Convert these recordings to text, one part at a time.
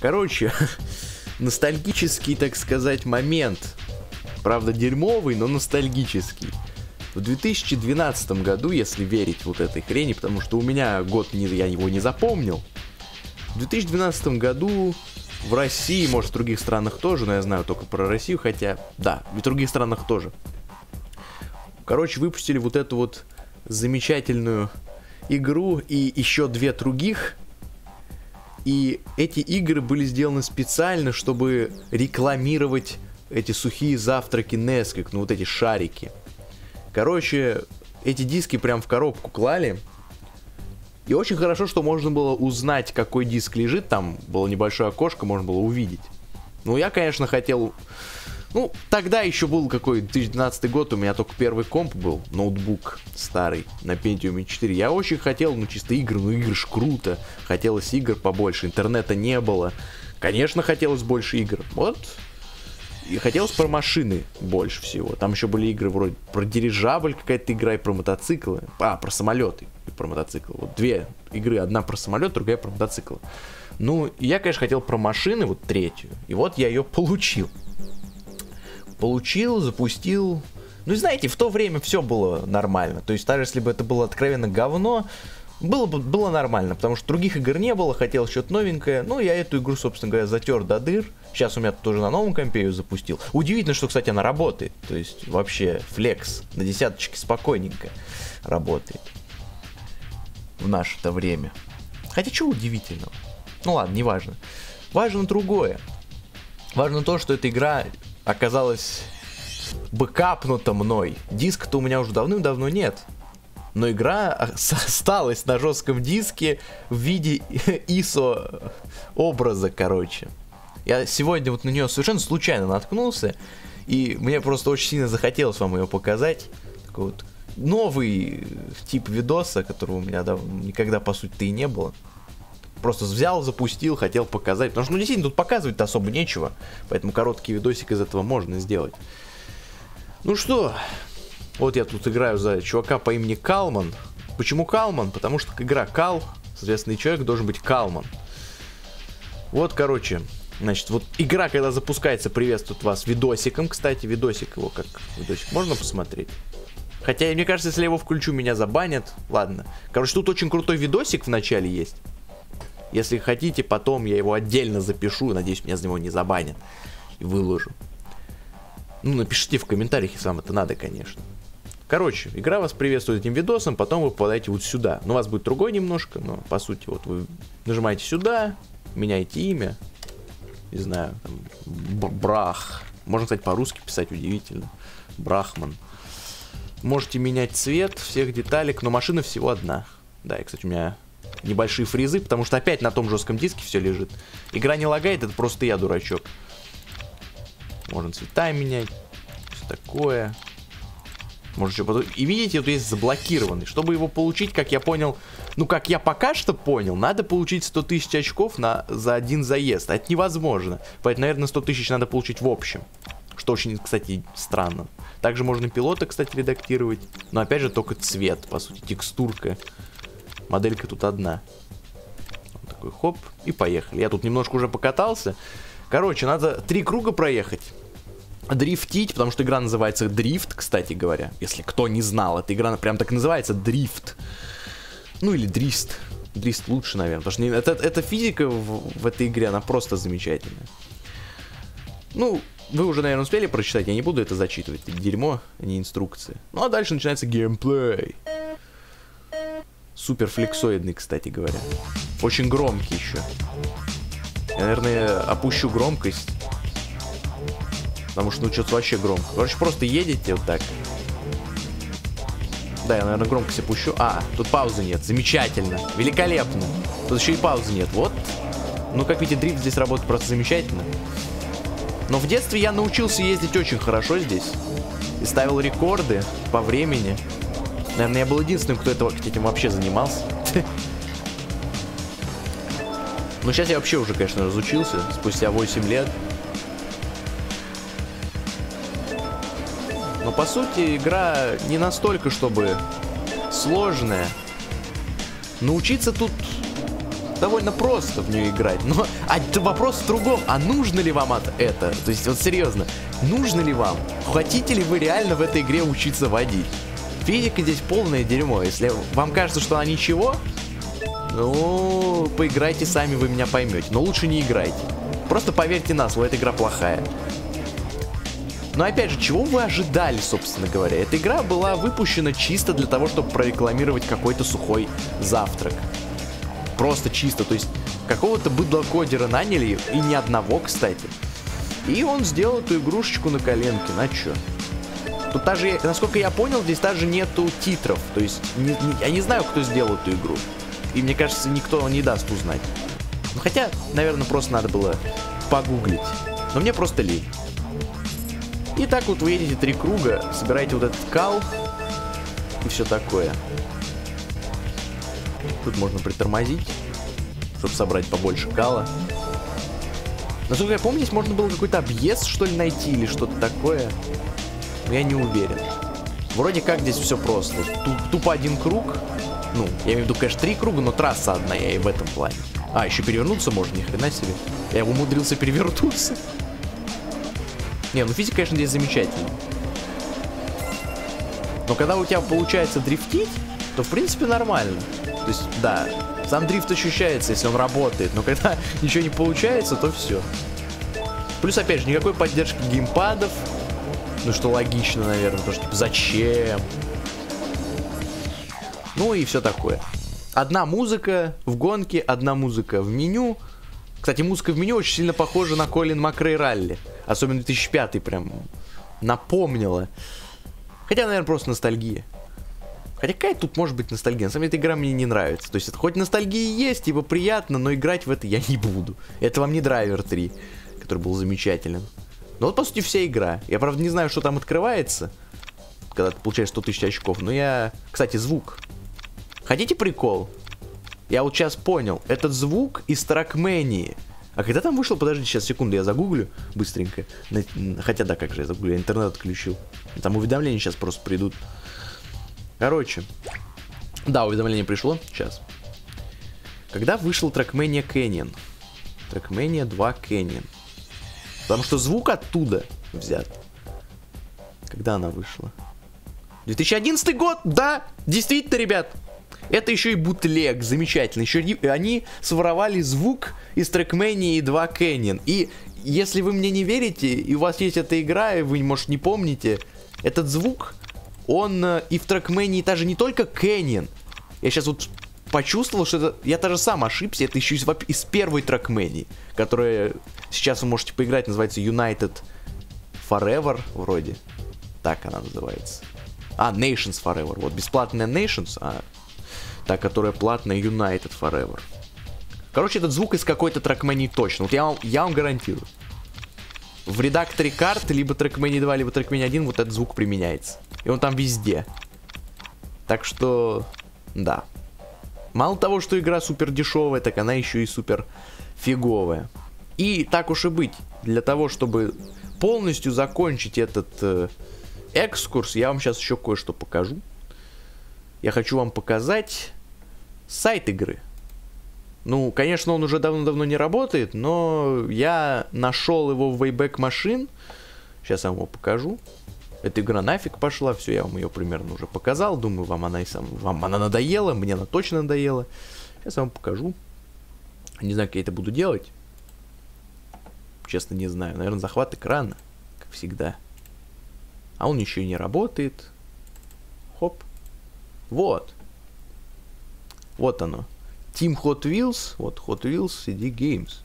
Короче, ностальгический, так сказать, момент. Правда, дерьмовый, но ностальгический. В 2012 году, если верить вот этой хрени, потому что у меня год не, я его не запомнил. В 2012 году в России, может в других странах тоже, но я знаю только про Россию, хотя, да, в других странах тоже. Короче, выпустили вот эту вот замечательную игру и еще две других. И эти игры были сделаны специально, чтобы рекламировать эти сухие завтраки Nesquik, ну вот эти шарики. Короче, эти диски прям в коробку клали. И очень хорошо, что можно было узнать, какой диск лежит. Там было небольшое окошко, можно было увидеть. Ну, я, конечно, хотел... Ну, тогда еще был какой 2012 год, у меня только первый комп был, ноутбук старый, на Pentium 4. Я очень хотел, ну, чисто игры, ну, игры ж круто. Хотелось игр побольше, интернета не было. Конечно, хотелось больше игр. Вот, и хотелось про машины больше всего. Там еще были игры вроде про дирижабль какая-то игра и про мотоциклы. А, про самолеты и про мотоциклы. Вот две игры. Одна про самолет, другая про мотоциклы. Ну, я, конечно, хотел про машины, вот третью. И вот я ее получил. Получил, запустил. Ну и знаете, в то время все было нормально. То есть даже если бы это было откровенно говно, было бы было нормально, потому что других игр не было, хотел что-то новенькое. Ну, я эту игру, собственно говоря, затер до дыр. Сейчас у меня тоже на новом компе ее запустил. Удивительно, что, кстати, она работает. То есть, вообще, флекс на десяточке спокойненько работает. В наше-то время. Хотя, чего удивительного? Ну ладно, неважно. Важно другое. Важно то, что эта игра оказалась бэкапнута мной. Диск-то у меня уже давным-давно нет но игра осталась на жестком диске в виде ISO образа, короче. Я сегодня вот на нее совершенно случайно наткнулся, и мне просто очень сильно захотелось вам ее показать. Такой вот новый тип видоса, которого у меня да, никогда, по сути-то, и не было. Просто взял, запустил, хотел показать. Потому что, ну, действительно, тут показывать-то особо нечего. Поэтому короткий видосик из этого можно сделать. Ну что, вот я тут играю за чувака по имени Калман. Почему Калман? Потому что игра Кал, соответственно, и человек должен быть Калман. Вот, короче, значит, вот игра, когда запускается, приветствует вас видосиком, кстати, видосик его как видосик можно посмотреть. Хотя, мне кажется, если я его включу, меня забанят. Ладно. Короче, тут очень крутой видосик в начале есть. Если хотите, потом я его отдельно запишу. Надеюсь, меня за него не забанят. И выложу. Ну, напишите в комментариях, если вам это надо, конечно. Короче, игра вас приветствует этим видосом, потом вы попадаете вот сюда. Ну, у вас будет другой немножко, но по сути вот вы нажимаете сюда, меняете имя, не знаю, там, Брах. Можно, кстати, по-русски писать, удивительно. Брахман. Можете менять цвет всех деталек, но машина всего одна. Да, и, кстати, у меня небольшие фризы, потому что опять на том жестком диске все лежит. Игра не лагает, это просто я дурачок. Можно цвета менять, все такое. Может, еще потом... И видите, вот есть заблокированный. Чтобы его получить, как я понял, ну, как я пока что понял, надо получить 100 тысяч очков на... за один заезд. А это невозможно. Поэтому, наверное, 100 тысяч надо получить в общем. Что очень, кстати, странно. Также можно пилота, кстати, редактировать. Но, опять же, только цвет, по сути, текстурка. Моделька тут одна. Вот такой хоп, и поехали. Я тут немножко уже покатался. Короче, надо три круга проехать дрифтить, потому что игра называется Дрифт, кстати говоря. Если кто не знал, эта игра прям так называется, Дрифт. Ну или Дрист. Дрист лучше, наверное, потому что это, эта физика в, в этой игре, она просто замечательная. Ну, вы уже, наверное, успели прочитать, я не буду это зачитывать, это дерьмо, а не инструкции. Ну а дальше начинается геймплей. Супер флексоидный, кстати говоря. Очень громкий еще. Я, наверное, опущу громкость Потому что, ну, что-то вообще громко. Короче, просто едете вот так. Да, я, наверное, громко себе пущу. А, тут паузы нет. Замечательно. Великолепно. Тут еще и паузы нет. Вот. Ну, как видите, дрифт здесь работает просто замечательно. Но в детстве я научился ездить очень хорошо здесь. И ставил рекорды по времени. Наверное, я был единственным, кто этого, этим вообще занимался. Ну, сейчас я вообще уже, конечно, разучился. Спустя 8 лет. Но по сути игра не настолько, чтобы сложная. Научиться тут довольно просто в нее играть. Но а вопрос в другом, а нужно ли вам это? То есть, вот серьезно, нужно ли вам? Хотите ли вы реально в этой игре учиться водить? Физика здесь полное дерьмо. Если вам кажется, что она ничего, ну, поиграйте сами, вы меня поймете. Но лучше не играйте. Просто поверьте на слово, эта игра плохая. Но опять же, чего вы ожидали, собственно говоря? Эта игра была выпущена чисто для того, чтобы прорекламировать какой-то сухой завтрак. Просто чисто, то есть какого-то быдлокодера наняли, и ни одного, кстати. И он сделал эту игрушечку на коленке, на чё? Тут даже, насколько я понял, здесь даже нету титров. То есть, не, не, я не знаю, кто сделал эту игру. И мне кажется, никто не даст узнать. Ну, хотя, наверное, просто надо было погуглить. Но мне просто лень. И так вот вы едете три круга, собираете вот этот кал и все такое. Тут можно притормозить, чтобы собрать побольше кала. Насколько я помню, здесь можно было какой-то объезд, что ли, найти или что-то такое. Но я не уверен. Вроде как здесь все просто. Тупо один круг. Ну, я имею в виду, конечно, три круга, но трасса одна, я и в этом плане. А, еще перевернуться можно, ни хрена себе. Я умудрился перевернуться. Не, ну физика, конечно, здесь замечательная. Но когда у тебя получается дрифтить, то в принципе нормально. То есть, да, сам дрифт ощущается, если он работает, но когда ничего не получается, то все. Плюс, опять же, никакой поддержки геймпадов. Ну, что логично, наверное, потому что, типа, зачем? Ну и все такое. Одна музыка в гонке, одна музыка в меню. Кстати, музыка в меню очень сильно похожа на Колин Макрей Ралли. Особенно 2005 прям напомнила. Хотя, наверное, просто ностальгия. Хотя какая тут может быть ностальгия? На самом деле, эта игра мне не нравится. То есть, это хоть ностальгия есть, типа приятно, но играть в это я не буду. Это вам не Драйвер 3, который был замечателен. Но вот, по сути, вся игра. Я, правда, не знаю, что там открывается, когда ты получаешь 100 тысяч очков. Но я... Кстати, звук. Хотите прикол? Я вот сейчас понял. Этот звук из Тракмении. А когда там вышло, подожди, сейчас секунду, я загуглю быстренько. Хотя да, как же я загуглю, я интернет отключил. Там уведомления сейчас просто придут. Короче. Да, уведомление пришло. Сейчас. Когда вышел Trackmania Canyon? Trackmania 2 Canyon. Потому что звук оттуда взят. Когда она вышла? 2011 год, да, действительно, ребят. Это еще и бутлег, замечательно. Еще они своровали звук из Trackmania 2 Canyon. И если вы мне не верите, и у вас есть эта игра, и вы, может, не помните, этот звук он э, и в трекмене даже не только Canyon. Я сейчас вот почувствовал, что это... Я даже сам ошибся, это еще из, из первой трекмении, которая сейчас вы можете поиграть, называется United Forever вроде. Так она называется. А, Nations Forever. Вот бесплатная Nations, а та, которая платная United Forever. Короче, этот звук из какой-то трекмении точно. Вот я вам, я вам гарантирую. В редакторе карт, либо трекмени 2, либо трекмени 1, вот этот звук применяется. И он там везде. Так что, да. Мало того, что игра супер дешевая, так она еще и супер фиговая. И так уж и быть, для того, чтобы полностью закончить этот э, экскурс, я вам сейчас еще кое-что покажу. Я хочу вам показать сайт игры. Ну, конечно, он уже давно-давно не работает, но я нашел его в Wayback Machine. Сейчас я вам его покажу. Эта игра нафиг пошла, все, я вам ее примерно уже показал. Думаю, вам она и сам, вам она надоела, мне она точно надоела. Сейчас я вам покажу. Не знаю, как я это буду делать. Честно, не знаю. Наверное, захват экрана, как всегда. А он еще и не работает. Хоп. Вот. Вот оно. Team Hot Wheels. Вот Hot Wheels CD Games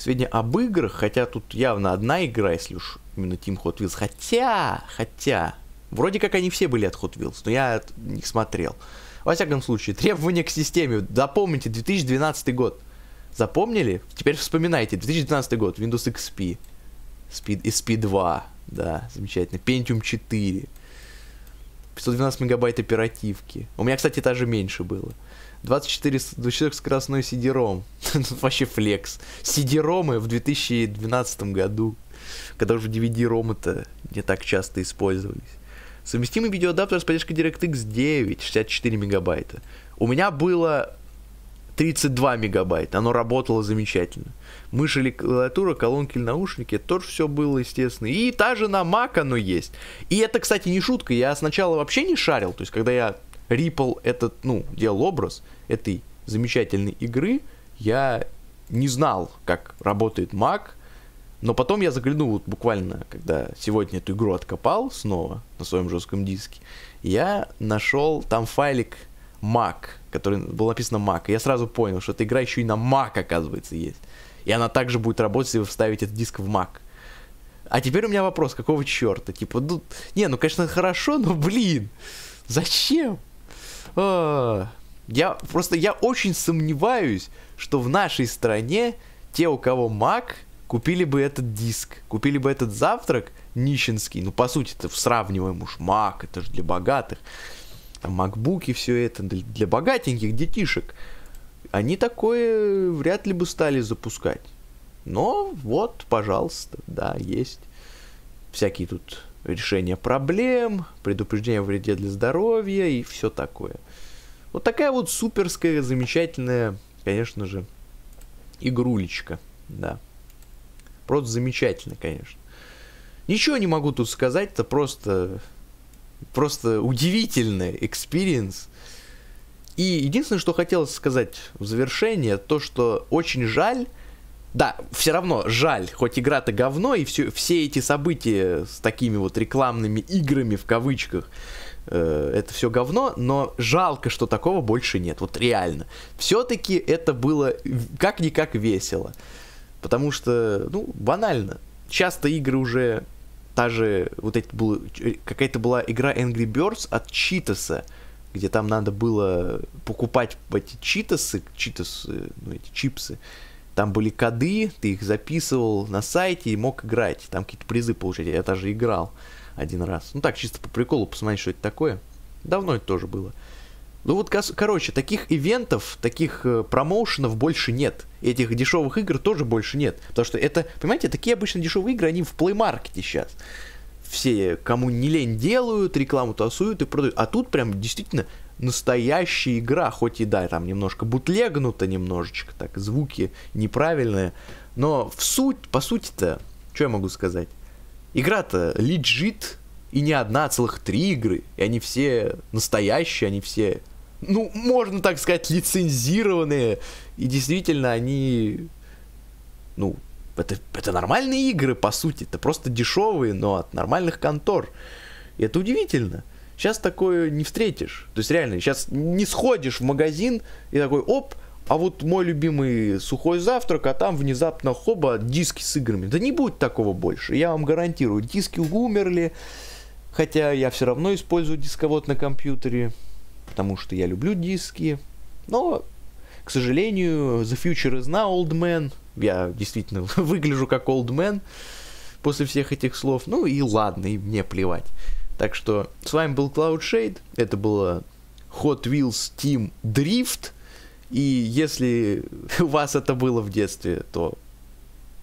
сведения об играх, хотя тут явно одна игра, если уж именно Team Hot Wheels. Хотя, хотя, вроде как они все были от Hot Wheels, но я не смотрел. Во всяком случае, требования к системе. Запомните, 2012 год. Запомнили? Теперь вспоминайте. 2012 год, Windows XP. Speed, SP 2. Да, замечательно. Pentium 4. 512 мегабайт оперативки. У меня, кстати, даже меньше было. 24, 24 скоростной CD-ROM. Вообще флекс. CD-ROMы в 2012 году, когда уже DVD-ROM-то не так часто использовались. Совместимый видеоадаптер с поддержкой DirectX 9, 64 мегабайта. У меня было 32 мегабайта. Оно работало замечательно. Мышь или клавиатура, колонки или наушники, тоже все было, естественно. И та же на Mac оно есть. И это, кстати, не шутка. Я сначала вообще не шарил. То есть, когда я рипл этот, ну, делал образ этой замечательной игры, я не знал, как работает Mac, но потом я заглянул вот буквально, когда сегодня эту игру откопал снова на своем жестком диске, я нашел там файлик Mac, который был написан Mac. И я сразу понял, что эта игра еще и на Mac, оказывается, есть. И она также будет работать, если вы вставите этот диск в Mac. А теперь у меня вопрос, какого черта? Типа, ну, не, ну, конечно, хорошо, но, блин, зачем? А, я просто, я очень сомневаюсь, что в нашей стране те, у кого Mac, купили бы этот диск, купили бы этот завтрак нищенский, ну, по сути, это сравниваем уж Mac, это же для богатых, там, макбуки, все это для, богатеньких детишек, они такое вряд ли бы стали запускать. Но вот, пожалуйста, да, есть всякие тут решения проблем, предупреждение о вреде для здоровья и все такое. Вот такая вот суперская, замечательная, конечно же, игрулечка, да. Просто замечательно, конечно. Ничего не могу тут сказать, это просто, просто удивительный experience. И единственное, что хотелось сказать в завершение, то, что очень жаль, да, все равно жаль, хоть игра-то говно, и все, все эти события с такими вот рекламными играми в кавычках, э, это все говно, но жалко, что такого больше нет, вот реально. Все-таки это было как-никак весело. Потому что, ну, банально. Часто игры уже та же, вот эти было, какая-то была игра Angry Birds от Читаса, где там надо было покупать эти читасы, читасы, ну, эти чипсы. Там были коды, ты их записывал на сайте и мог играть. Там какие-то призы получать. Я даже играл один раз. Ну так, чисто по приколу посмотреть, что это такое. Давно это тоже было. Ну вот, короче, таких ивентов, таких э, промоушенов больше нет. Этих дешевых игр тоже больше нет. Потому что это, понимаете, такие обычно дешевые игры, они в плеймаркете сейчас. Все, кому не лень, делают, рекламу тасуют и продают. А тут прям действительно настоящая игра, хоть и да, там немножко бутлегнуто немножечко, так, звуки неправильные. Но в суть, по сути-то, что я могу сказать? Игра-то лежит, и не одна, а целых три игры. И они все настоящие, они все ну, можно так сказать, лицензированные. И действительно, они, ну, это, это нормальные игры, по сути. Это просто дешевые, но от нормальных контор. И это удивительно. Сейчас такое не встретишь. То есть реально, сейчас не сходишь в магазин и такой, оп, а вот мой любимый сухой завтрак, а там внезапно хоба диски с играми. Да не будет такого больше, я вам гарантирую. Диски умерли, хотя я все равно использую дисковод на компьютере потому что я люблю диски. Но, к сожалению, The Future is now, old man. Я действительно выгляжу как old man после всех этих слов. Ну и ладно, и мне плевать. Так что с вами был Cloud Shade. Это было Hot Wheels Team Drift. И если у вас это было в детстве, то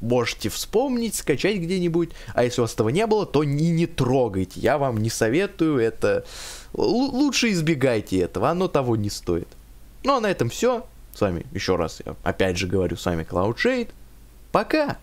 можете вспомнить, скачать где-нибудь. А если у вас этого не было, то не, не трогайте. Я вам не советую. Это Л- лучше избегайте этого, оно того не стоит. Ну а на этом все. С вами еще раз, я опять же говорю, с вами CloudShade. Пока!